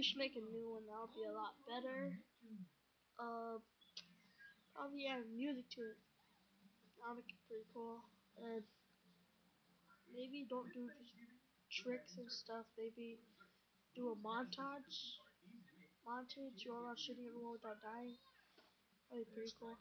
You should make a new one. That'll be a lot better. Uh, probably add music to it. That'll be pretty cool. And maybe don't do just tricks and stuff. Maybe do a montage. Montage, You're all shooting everyone without dying. That'd be pretty cool.